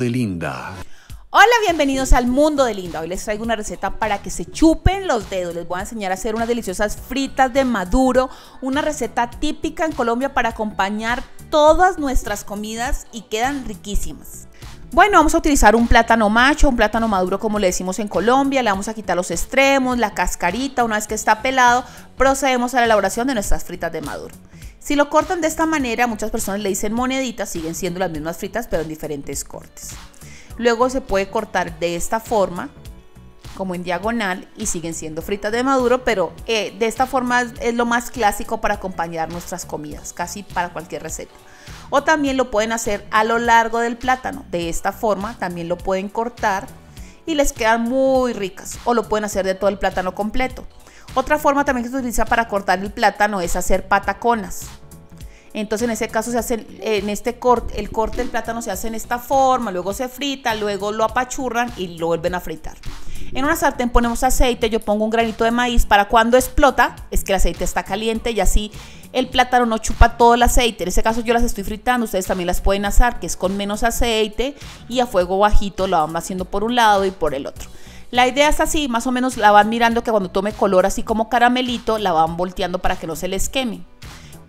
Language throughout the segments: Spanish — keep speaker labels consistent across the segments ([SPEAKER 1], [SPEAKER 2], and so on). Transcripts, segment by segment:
[SPEAKER 1] Linda.
[SPEAKER 2] Hola, bienvenidos al mundo de Linda. Hoy les traigo una receta para que se chupen los dedos. Les voy a enseñar a hacer unas deliciosas fritas de maduro, una receta típica en Colombia para acompañar todas nuestras comidas y quedan riquísimas. Bueno, vamos a utilizar un plátano macho, un plátano maduro como le decimos en Colombia. Le vamos a quitar los extremos, la cascarita. Una vez que está pelado, procedemos a la elaboración de nuestras fritas de maduro. Si lo cortan de esta manera, muchas personas le dicen moneditas, siguen siendo las mismas fritas, pero en diferentes cortes. Luego se puede cortar de esta forma, como en diagonal, y siguen siendo fritas de maduro, pero eh, de esta forma es lo más clásico para acompañar nuestras comidas, casi para cualquier receta. O también lo pueden hacer a lo largo del plátano, de esta forma también lo pueden cortar y les quedan muy ricas. O lo pueden hacer de todo el plátano completo. Otra forma también que se utiliza para cortar el plátano es hacer pataconas. Entonces en ese caso se hace, en este corte, el corte del plátano se hace en esta forma, luego se frita, luego lo apachurran y lo vuelven a fritar. En una sartén ponemos aceite, yo pongo un granito de maíz para cuando explota, es que el aceite está caliente y así el plátano no chupa todo el aceite. En ese caso yo las estoy fritando, ustedes también las pueden asar, que es con menos aceite y a fuego bajito lo van haciendo por un lado y por el otro. La idea es así, más o menos la van mirando que cuando tome color así como caramelito, la van volteando para que no se les queme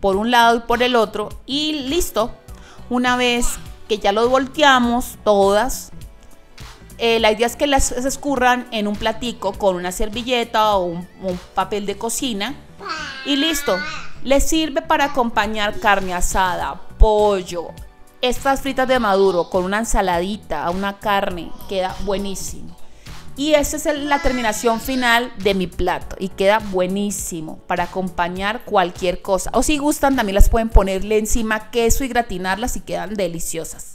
[SPEAKER 2] por un lado y por el otro y listo. Una vez que ya lo volteamos todas, eh, la idea es que las escurran en un platico con una servilleta o un, un papel de cocina y listo. Les sirve para acompañar carne asada, pollo, estas fritas de maduro con una ensaladita, una carne, queda buenísimo. Y esa es la terminación final de mi plato y queda buenísimo para acompañar cualquier cosa. O si gustan también las pueden ponerle encima queso y gratinarlas y quedan deliciosas.